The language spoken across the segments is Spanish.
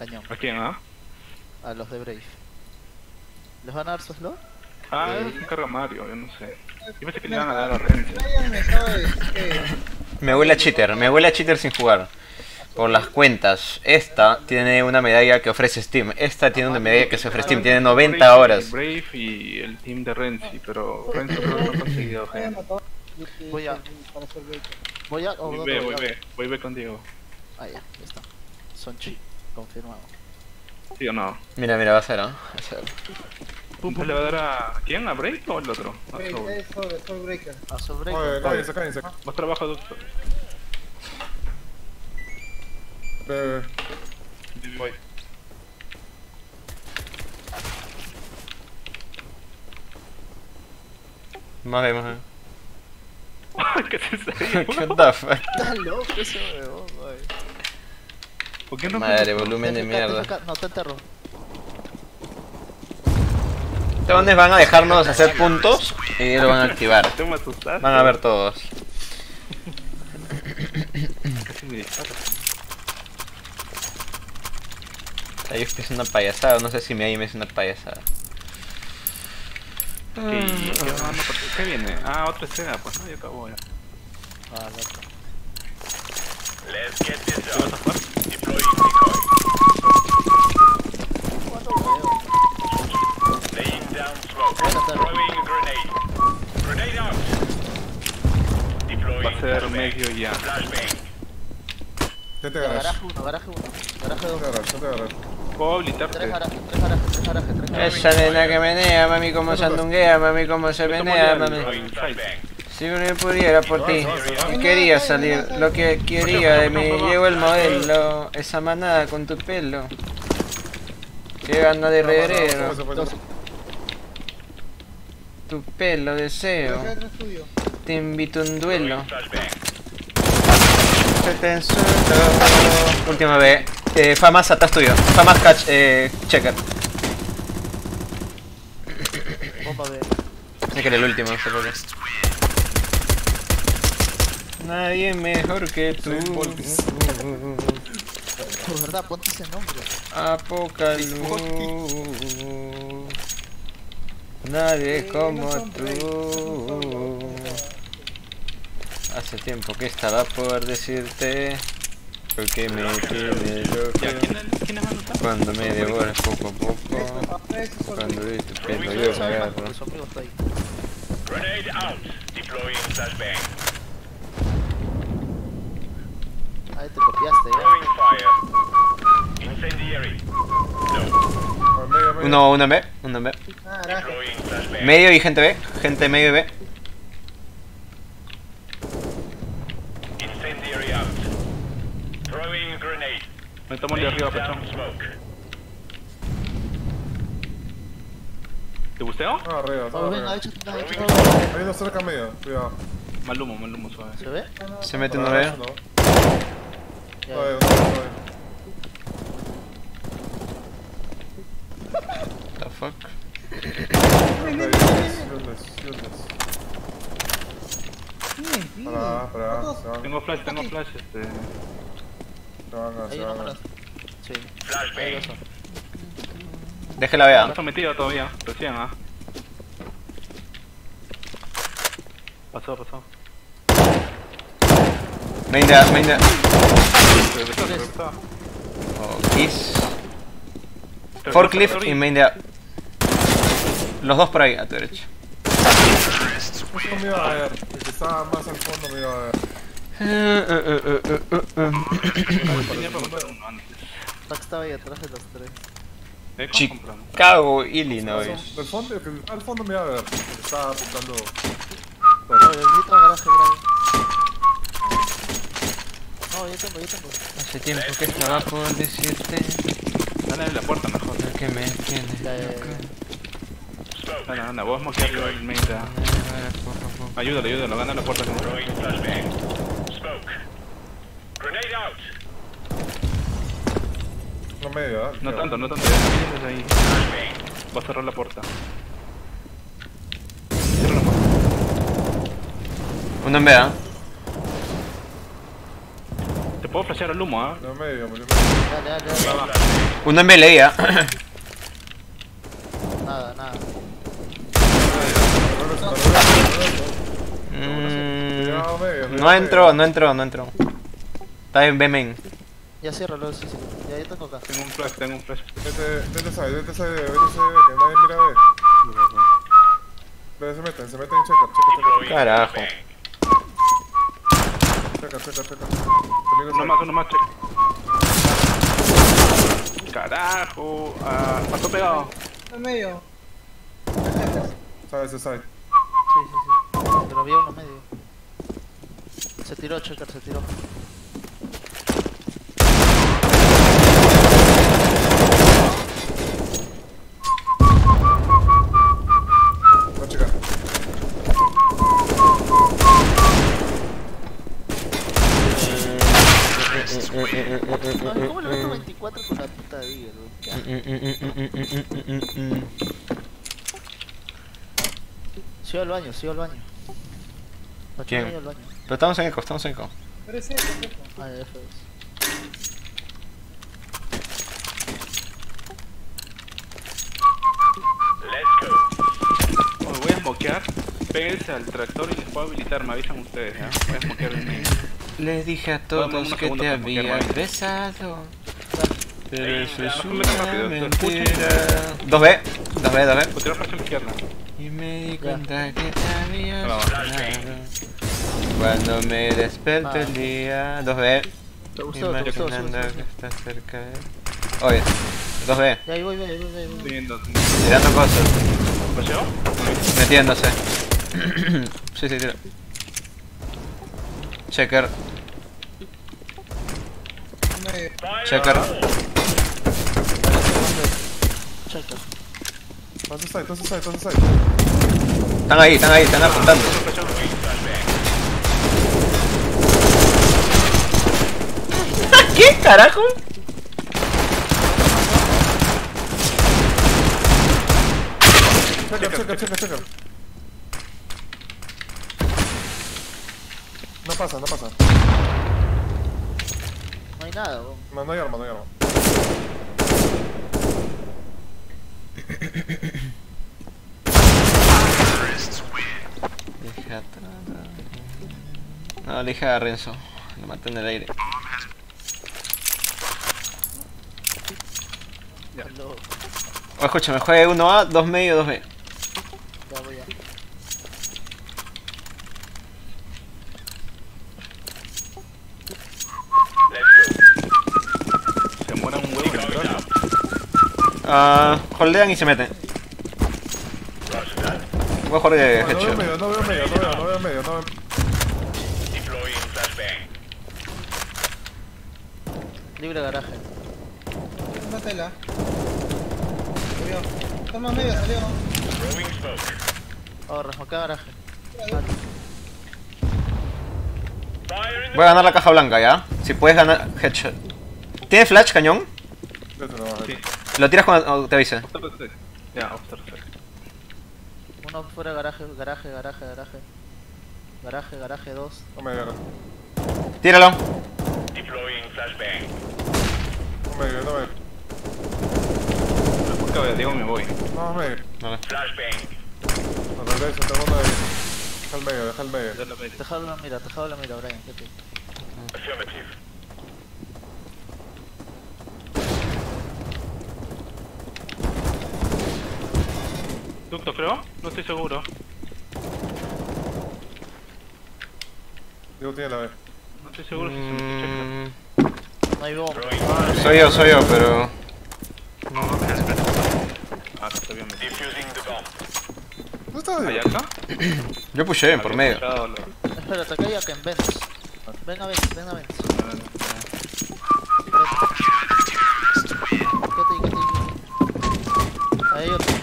cañón. ¿A quién, ah? A los de Brave. ¿Les van a dar su slot? Ah, Sí. se encarga Mario, yo no sé. Yo pensé que le iban a dar a Renzi. Me huele a cheater, me huele a cheater sin jugar. Por las cuentas, esta tiene una medalla que ofrece Steam. Esta tiene una medalla que se ofrece Steam, tiene 90 Brave y- horas. Brave y el team de Renzi, pero Renzi no ha conseguido gente. Voy a-. Voy a... o Voy B, voy voy a- B, voy B contigo. Ah, ya, ya está. Son chi, confirmado. ¿Sí o no? Mira, mira, va a ser, ¿no? Va a ser. Entonces ¿Le va a dar a... ¿a quién? ¿A Brave o al otro? A Ok, Soul. Soul, Soul Breaker. Ah, sobre... Oye, cállense, cállense. Más trabajo Doctor. Ve. Voy. Más ve, más ve. ¿Qué es eso? What the fuck? Está loco ese huevón, güey. ¿Por qué no Madre, volumen de mierda. No, te enterro. ¿Dónde van a dejarnos hacer puntos? Y lo van a activar. Me. Van a ver todos. Me. Ahí es una payasada, no sé si mi aim es una payasada. ¿Qué, qué, ah, no, ¿por qué viene? Ah, otra escena, pues no, ya acabó ya. Ah, loco. ¿Qué vas a Va a ser medio ya. Te Ya, agarras. Garaje 1, garaje 1. Garaje Ya 2. te agarras. Puedo Tres habilitarte. garajes, tres garajes, tres garajes, tres garajes. Esa nena que menea, mami como se andunguea, mami como se menea, mami. Si yo pudiera por ti, y quería salir, lo que quería de mí, llegó el modelo, esa manada con tu pelo. Qué gana de todo. Tu pelo deseo, te invito a un duelo. Te. Última B. Eh, Famas atrás tuyo. Famas catch, eh, checker. Bomba B. Sé que era el último, no sé por qué. Nadie mejor que tú. Por verdad, ponte ese nombre. Apocalipsis. Nadie como tú. Hace tiempo que estaba por decirte. Porque me tiene loco. ¿Ya? ¿Quién, ¿Quiénes van a estar? Cuando me devoras poco a poco. Cuando ves tu pelo yo me agarro. Porque su amigo está ahí. Ahí te copiaste, ya. Medio, medio. Uno, uno en B, uno en B. Ah. Medio y gente B, gente medio y B. Me tomo el de arriba, pechón. ¿Te gusteo? Ah, arriba, venga, arriba. Hay uno cerca medio, cuidado. Mal humo, mal humo suave. ¿Se ve? Se mete uno B. no todavía. The fuck. Pará, pará, Tengo flash, tengo flash, este... se van, Hay se van. más. Sí. Hay dos. Déjela B. No sometido todavía, recién, ah. Pasó, pasó. Main de A, main de A. Regresó, regresó. Oh, Kiss. Forklift y main de A. Los dos por ahí, a tu derecha. No me iba a ver. El que estaba más al fondo me iba a ver. Uno antes. Tax estaba ahí atrás de los tres. ¿Eh? Chicago, Illinois. Del fondo, el que al fondo me iba a ver. El que estaba apuntando. No, yo grito al garaje, Brian. No, yo tengo, yo tengo. Hace tiempo que estaba por decirte Dale en la puerta mejor. que me tienes Dale, anda, vos moquear yo el main de. Ayúdalo, ayúdalo, gana la puerta. como- No medio, ¿ah? No tanto, no tanto, ya ahí. Va a cerrar la puerta. Cierra la puerta. Uno en B, ¿ah? Te puedo flashear al humo, ¿ah? No medio, medio. Dale, dale, dale. Uno en melee, ¿ah? Nada, nada. Mm, no entró, no entró, no entró. Está en B main. Ya ciérralo, sí, sí. Ya yo tengo acá. Tengo un flash, tengo un flash. Vete, vete side, vete side, vete side, que nadie mira B. Ve, se meten, se meten en checker, checker, checker. Carajo. Checker, checker. Peligro Uno más, uno más, check. Carajo. Ah, pasó pegado. En medio. Ese side. Sí, sí, sí. Pero había uno medio. Se tiró, checker, se tiró. Ay, ¿cómo le meto 24 con la puta? Qué asco. Sigo al baño, sigo al baño. Ocho ¿Quién? y medio al baño. Pero estamos en eco, estamos en eco. Eso, es eso. Ah, F es. Oh, voy a smokear. Péguense al tractor y les puedo habilitar, me avisan ustedes, ¿ya? Voy a smokear el main. Les dije a todos que te había besado. Pero eso es una mentira. 2B, 2B, 2B. Puedo tirar flash a la izquierda. Y me di cuenta que te había besado. Cuando me desperto Ah. el día. 2B. ¿Te gustó? ¿Te gustó? Estás cerca de. Oye, 2B. sí. Ya, ahí voy, voy, voy, voy, voy. Estoy viendo. Tirando cosas. ¿Flasheo? Metiéndose. sí, sí, tira. Checker, checker. Checker. Están ahí, están ahí, están apuntando. ¿Qué carajo? No pasa, no pasa. No hay nada, weón. No, no hay arma, no hay arma. Deja atrás. No, le dije a Renzo. Lo maté en el aire. Aló. O escúchame, juegue 1A, 2 medio, 2B. Ya voy a. Se mueran un huevo en el trono. Ah, holdean y se meten. Voy a jugar de No, no veo headshot. medio, no veo medio, no veo, no veo medio, no veo. Libre garaje. Una tela. Salió. Toma medio, salió. Ahora, acá garaje. Voy a ganar la caja blanca, ¿ya? Si puedes ganar headshot. ¿Tiene flash, cañón? Sí. Lo tiras cuando te avise. Ya. Uno fuera garaje, garaje, garaje, garaje. Garaje, garaje 2. No me agarra. Tíralo. No me no me Busca, digo, me voy. No me Vale. Al revés, está bueno de. Deja el medio, deja el medio. Tejado la mira, tejado la mira, Brian. ¿qué te? Ducto, creo. No estoy seguro. Digo, tiene la B. No estoy seguro si es un checker. Mm, No hay bomba. soy yo, soy yo, pero. Está bien. ¿No está ¿Hay bien? acá? Yo pushé por medio. Espérate, acá hay acá en Vents. Ven a Vents, ven a Vents. Quédate ahí, quédate ahí. Ahí hay otro.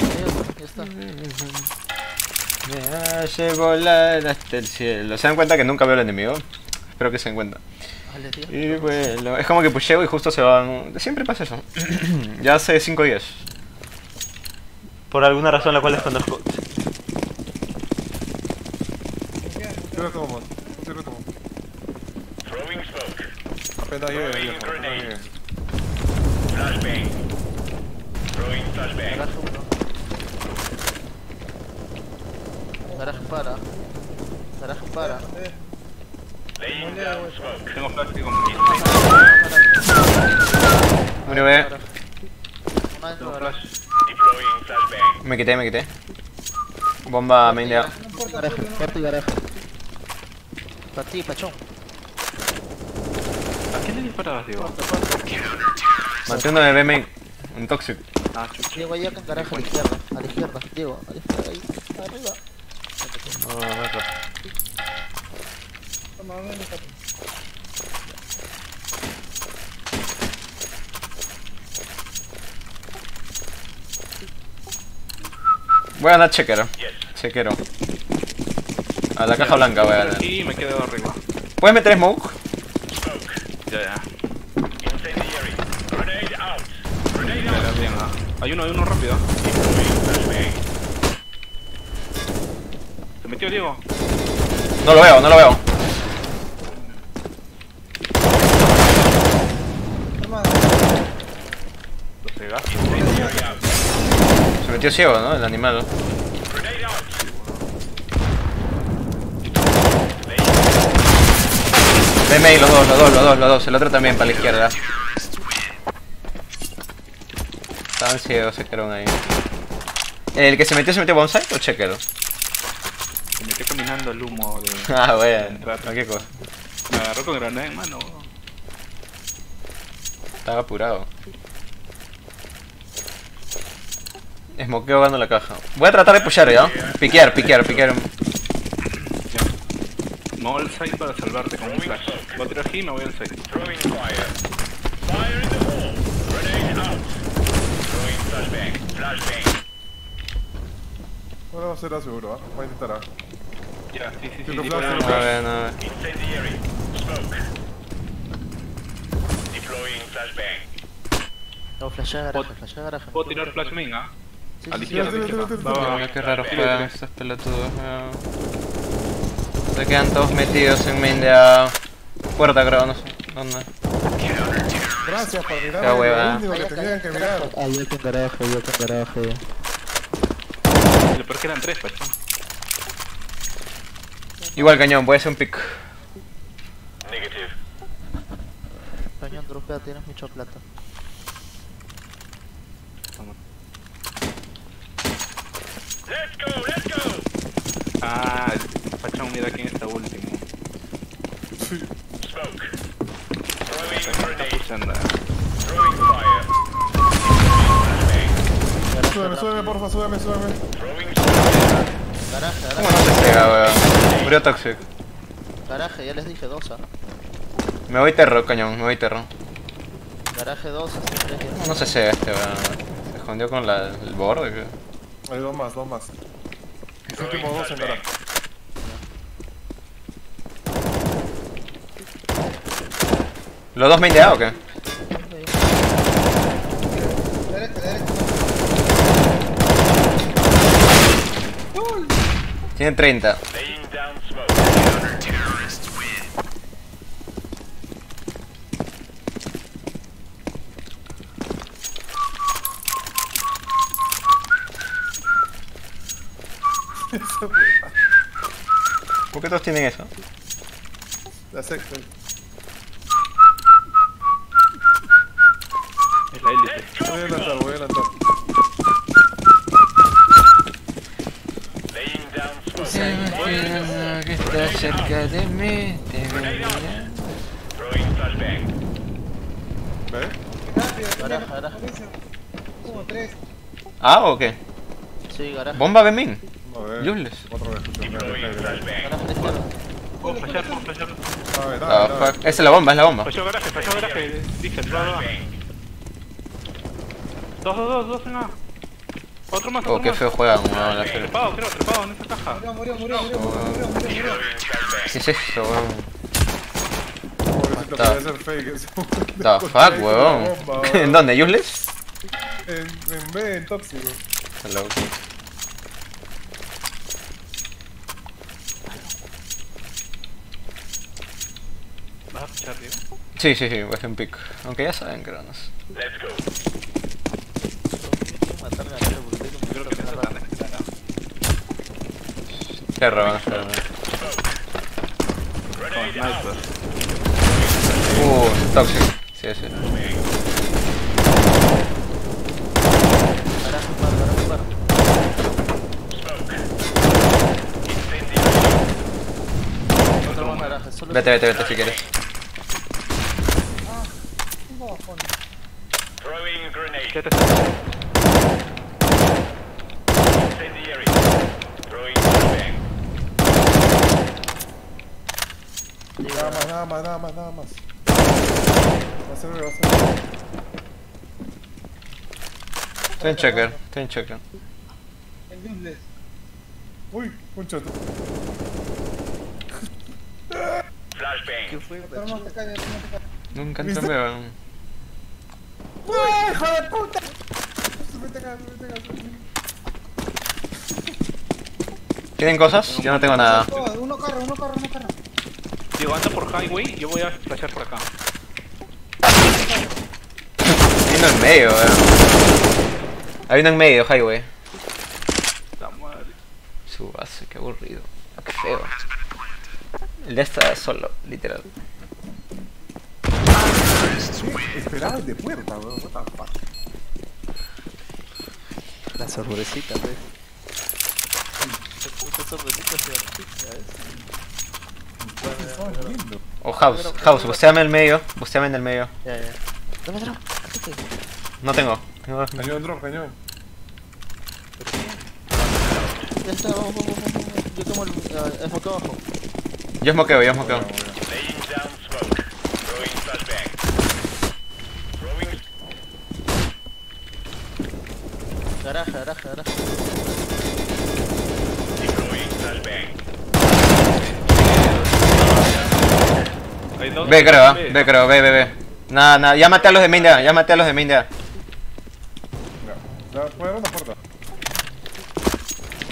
Ahí hay otro, ya está. Me hace volar hasta el cielo. ¿Se dan cuenta que nunca veo al enemigo? Espero que se den cuenta. Dale, tío. Y bueno, es como que pusheo y justo se van. Siempre pasa eso. ya hace 5 días. Por alguna razón la cual desconozco. Apenas llegue, viejo. Apenas llegue. Garaje uno. Garaje para. Garaje para. Tengo flash Uno. Flash. Me quité, me quité. Bomba main de. No Garaje, no. cuarto y garaje. Para ti, pachón. ¿A quién le disparabas, Diego? Maté uno de B main. Un toxic. Ah. Diego, ahí acá en garaje a la izquierda. A la izquierda. Diego, a la izquierda, ahí. Arriba. Toma, ven, Voy a ganar chequero. Chequero. A la caja blanca voy a ganar. Y me quedo arriba. ¿Puedes meter smoke? Ya, ya. Ya, bien. Hay uno, hay uno rápido. ¿Se metió Diego? No lo veo, no lo veo. Toma, Lo cegaste. Se metió ciego, ¿no? El animal. B main, los dos, los dos, los dos, los dos. El otro también para la izquierda. Estaban ciegos, se quedaron ahí. ¿El que se metió se metió bonsai o chequero? Se metió caminando el humo de... Ah, bueno. Entrar. Cualquier cosa. Me agarró con granada en mano. Estaba apurado. Smokeo ganando la caja. Voy a tratar de pushar ya. Piquear, piquear, piquear. Me voy al side para salvarte con un flash. Voy a tirar aquí y me voy al side. Ahora va a ser A seguro, ¿ah? Va a intentar A. Ya, sí, sí, sí. Flash, A ver, a ver. No, flashea garaje, flashea garaje. Puedo tirar flash main, ¿ah? Sí, A la sí. izquierda, a la izquierda. tira, tira, Va, va, Mira va. qué raro juegan estos pelotudos. Se quedan todos metidos en main de A. Puerta creo, no sé. ¿Dónde? Gracias por mirar Qué hueva. lo que tenían que mirar. Acá en garaje, ahí acá en garaje. Lo peor que eran tres, pachón. Igual cañón, puede ser un pick. Cañón, dropea, tienes mucha plata. Ah, pachón, mira quién está último. Está pushando. Súbeme, súbeme, porfa, súbeme, súbeme. Garaje, ¿Cómo garaje, no se pega, weón? Murió Toxic. garaje, ya les dije dos, ah. Me voy terro, cañón, me voy terro. Garaje 2, así tres ya. ¿Cómo no se cega este, weón? Se escondió con la, el borde, ¿qué? Hay dos más, dos más. Los últimos dos en garaje. ¿Los dos main de A o qué? derecha, derecha. Tienen 30. ¿Por qué todos tienen eso? La secta. Es la élite. Voy a adelantar, voy a adelantar. que está cerca de mí, te ¿Ves? Garaje, primero. garaje. Avisa. Como tres. ¿Ah o qué? Sí, garaje. ¿Bomba B Useless. Otra vez. Puedo flashear, puedo flashear. Fuck. Esa es la bomba, es la bomba. Flasheo garaje, flasheo garaje. Dije, va, va. Dos, dos, dos, dos en A. Otro más, Oh, qué feo juegan, weón, la. Trepado, creo, trepado en esa caja. Murió, murió, murió, murió, murió, murió. ¿Qué es eso, weón? Pobrecito, Ta- puede ser fake eso. The fuck, weón. ¿En dónde? ¿Useless? En, en B, en tóxico. Hello. ¿Vas a flashar, tío? Sí, sí, sí, es un pick. Aunque ya saben, Cronos. A tengo un Creo que espérame. Con sniper. Uh, toxic. Sí, sí. Vete, vete, vete si quieres. Tengo bajón. ¿Qué te Nada más, nada más, nada más, nada más. Va a ser, va a ser. Estoy en checker, estoy en checker. Dubles. Uy, un choto. ¿Qué fue? Nunca entré. ¡Uy, hijo de puta! Se mete acá, acá. ¿Tienen cosas? Yo no tengo nada. Uno carro, uno carro, uno carro. Digo, anda por highway, yo voy a flashar por acá. Hay uno en medio, weón. Hay uno en medio, highway. La madre. Su base, qué aburrido. Qué feo. El de está solo, literal. Esperaba el de puerta, weón. What the fuck. La sorpresita, ves. Esta sorpresita se artista. ¿Qué viendo? O House, House, busteame el medio. Busteame en el medio. Ya, ya. Dame. ¿Qué No tengo. Tengo- Cañón, drop, cañón. Ya está, vamos, vamos, vamos. Yo tomo el, uh, el foco abajo. Yo smokeo, yo smokeo. Bueno, bueno. Garaje, garaje, garaje. Hay dos. Ve creo, ¿eh? ve creo, ve, ve, ve. Nada, nada, ya maté a los de main ya, maté a los de ya, puede haber una puerta.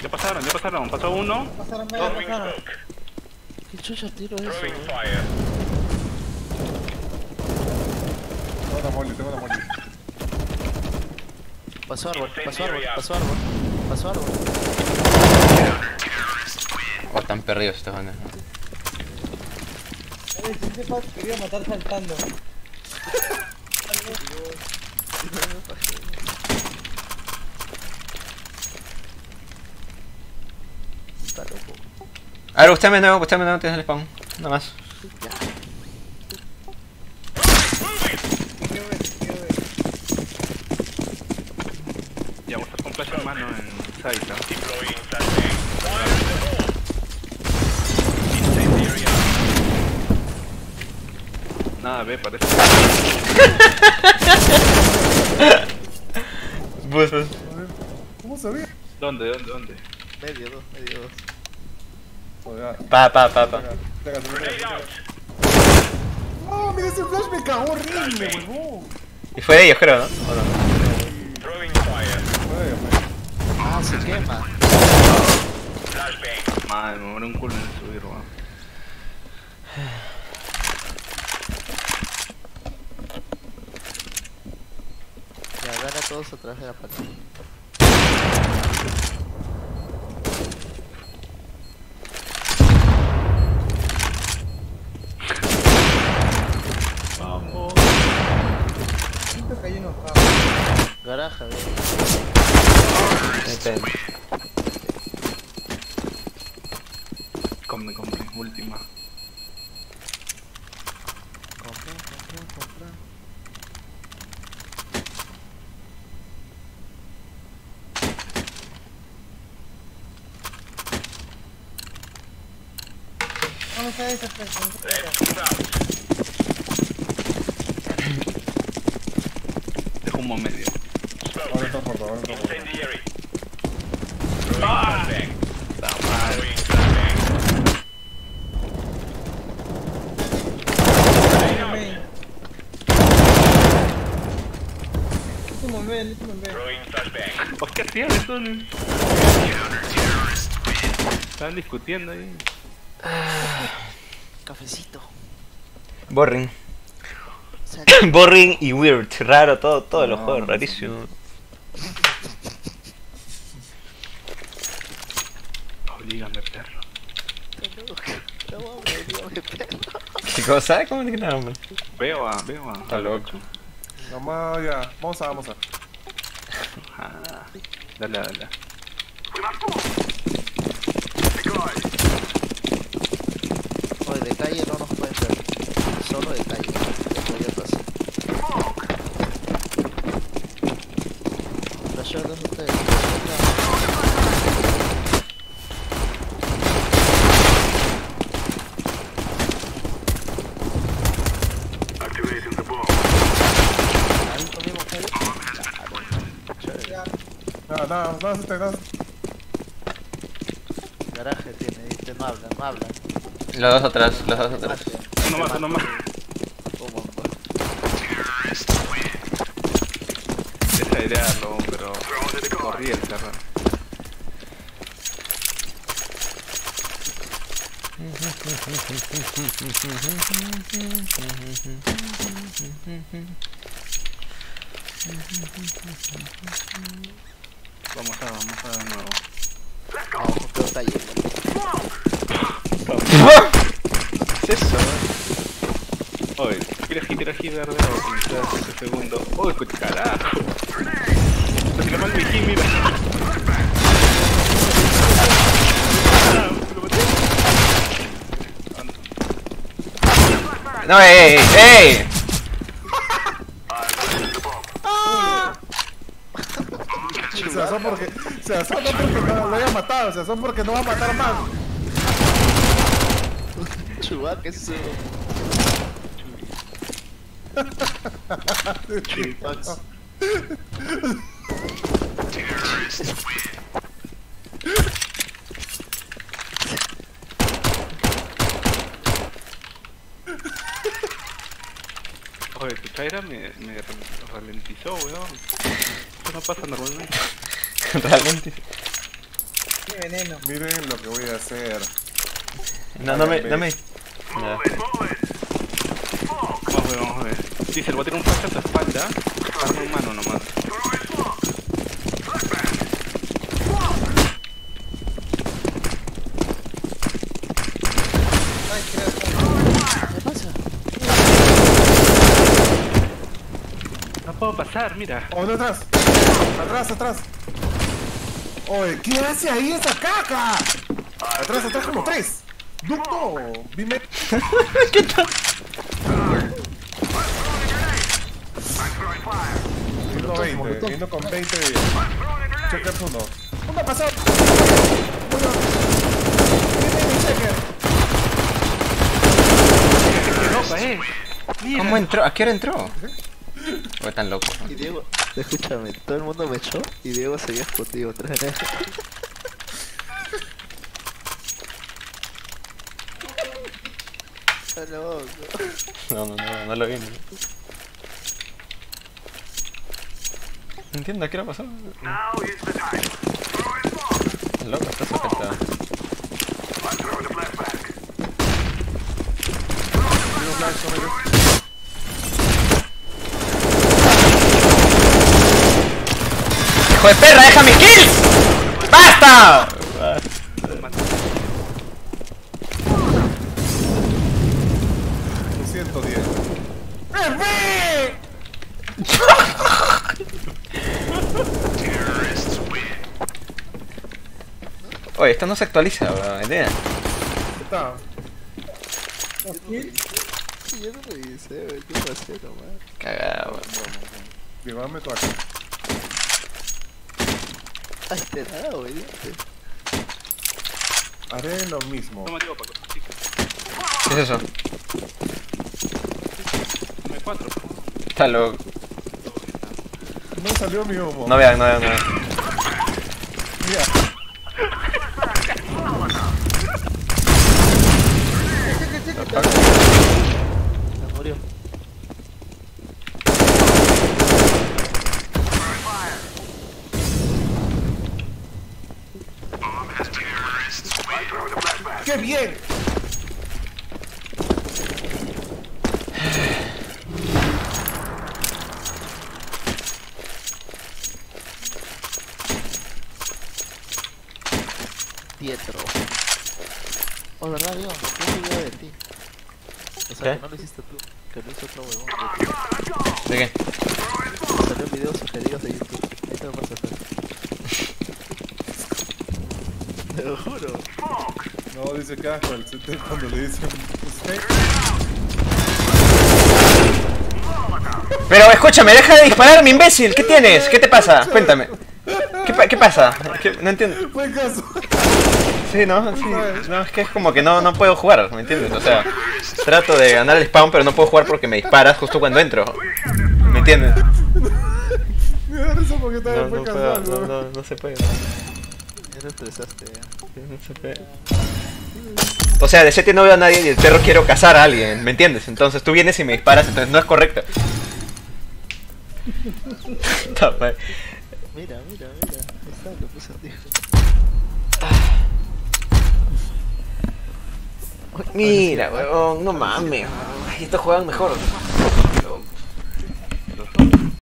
Ya pasaron, ya pasaron. Pasó uno. Pasaron medio, pasaron. ¿Qué chucha tiro eso? Tengo una molly, tengo una molly. Pasó árbol, pasó árbol, pasó árbol. Pasó árbol. Oh, están perdidos estos bandas. Eh, si sepas, quería matar saltando. Está loco. A ver, usted me nuevo, usted me nuevo, tienes el spawn. Nada más. Quiero ver, quiero ver. Ya estar con flash en mano en site. ¿ah? Nada, ve, parece. Buses. ¿Cómo sabía? ¿Dónde, dónde, dónde? Medio dos, medio dos. Pa, pa, pa, pa. No, mira ese flash me cagó horrible, huevón. Y fue de ellos, creo, ¿no? ¿O no? Se quema. Madre, me muero un culo en subir, weón. Ya, gana todos atrás de la pantalla. Vamos. Siento que hay uno acá. Garaje, ve. Vete. Come, come, última. Compré, compré, compré. ¿Dónde está ese flash? ¿Dónde está ese? Dejo un medio. Ahora está puerta, ahora está puerta. La madre. Main. ¿Por qué hacían? Estaban discutiendo ahí. Cafecito. Boring. Sale. Boring y weird, raro, todo, todos los juegos rarísimos. Oblígame, perro. No, perro. ¿Qué cosa? ¿Cómo que no, hombre? Veo a, veo a. Está loco. Vamos ya. Vamos a, vamos a. Ah, dale, dale. Oye, de calle no nos pueden ver. Solo de calle. Después ya ustedes. Nada, nada, nada, nada, nada. Garaje tiene, viste, no hablan, no hablan. Los dos atrás, los dos atrás. Uno más, uno más. ¿Cómo? Desairearlo, pero. Corrí el cerro. Vamos a, vamos a de nuevo. Vamos, con calle. ¿Qué es eso? Oye, ¿quieres tira aquí verde o pintar este segundo? Uy, qué carajo. Se tiró mal mi mira. Lo no. No, ey, ey, porque. Se no porque no lo haya matado, se asó porque no va a matar más. Chubá, ¿qué es eso? Chupax. Oye, tu Chaira me, me ralentizó, weón. Esto no pasa normalmente. Realmente. Qué veneno. Miren lo que voy a hacer. No, no me, no me. Vamos a ver, vamos a ver. Dice, le voy a tirar un flash a tu espalda. Arma en mano nomás. No puedo pasar, mira. Oh, no, atrás. Atrás, atrás. Oye, ¿qué hace ahí esa caca? Atrás, atrás como tres. Ducto. Dime. ¿Qué tal? Vino 20, vino con 20 de Checkers 1. Uno ha pasado. Uno. Viene mi checker. ¡Qué ropa, eh! ¿Cómo entró? ¿A qué hora entró? O tan loco. ¿no? Y Diego, escúchame, todo el mundo me echó y Diego se había escondido atrás de. No, no, no, no lo vi. No, entiendo, ¿a qué hora pasó? Loco, está sujeto. Vino flash sobre yo. ¡Hijo de perra, deja mis kills! ¡Basta! 210. Oye, esto no se actualiza, bro. Idea. Está. Yo no güey, yo nomás. Cagado, acá. Ay, te da, güey. viste. Haré lo mismo. Paco. Sí, ¿Qué es eso? Toma cuatro. Está loco. No salió mi humo. No vean, no vean, no vean. Mira. Se murió. ¡Qué bien! Oh, ¿verdad, Diego? Vi un video de ti. O sea, ¿Qué? que no lo hiciste tú, que lo hizo otro huevón de ti. ¿De qué? Salió videos sugeridos de YouTube. Ahí te lo vas a hacer. Te lo juro. No, dice se- cuando le dicen. Pero escúchame, deja de dispararme, imbécil. ¿Qué tienes? ¿Qué te pasa? Cuéntame. ¿Qué, pa- qué pasa? ¿Qué- No entiendo. Sí, ¿no? Sí. No, es que es como que no, no puedo jugar, ¿me entiendes? O sea, trato de ganar el spawn, pero no puedo jugar porque me disparas justo cuando entro. ¿Me entiendes? Me da risa porque estaba No, no, puedo, no, ¿no? se puede. Ya lo estresaste. ya. No se puede. O sea, de 7 no veo a nadie y el perro quiero cazar a alguien, ¿me entiendes? Entonces tú vienes y me disparas, entonces no es correcto. Mira, mira, mira. Ahí está, lo. Mira, weón, no mames. Estos juegan mejor.